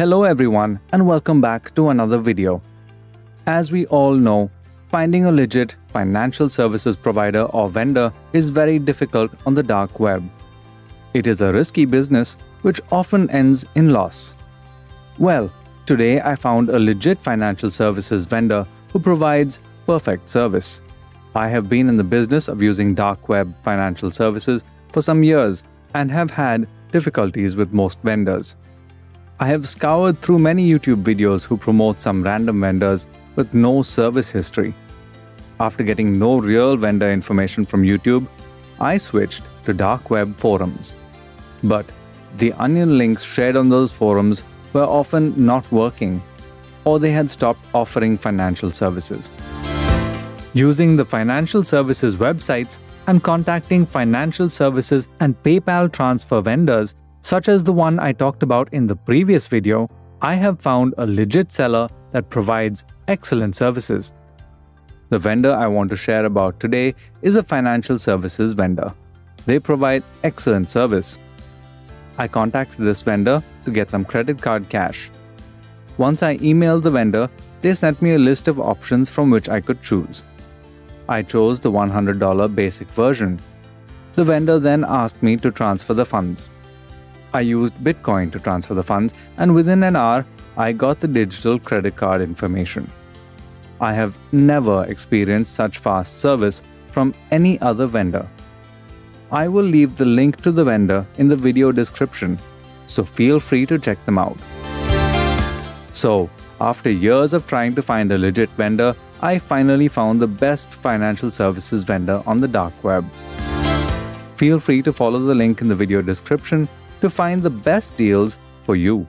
Hello everyone and welcome back to another video. As we all know, finding a legit financial services provider or vendor is very difficult on the dark web. It is a risky business which often ends in loss. Well, today I found a legit financial services vendor who provides perfect service. I have been in the business of using dark web financial services for some years and have had difficulties with most vendors. I have scoured through many YouTube videos who promote some random vendors with no service history. After getting no real vendor information from YouTube, I switched to dark web forums. But the onion links shared on those forums were often not working, or they had stopped offering financial services. Using the financial services websites and contacting financial services and PayPal transfer vendors such as the one I talked about in the previous video, I have found a legit seller that provides excellent services. The vendor I want to share about today is a financial services vendor. They provide excellent service. I contacted this vendor to get some credit card cash. Once I emailed the vendor, they sent me a list of options from which I could choose. I chose the $100 basic version. The vendor then asked me to transfer the funds. I used Bitcoin to transfer the funds, and within an hour, I got the digital credit card information. I have never experienced such fast service from any other vendor. I will leave the link to the vendor in the video description, so feel free to check them out. So, after years of trying to find a legit vendor, I finally found the best financial services vendor on the dark web. Feel free to follow the link in the video description to find the best deals for you.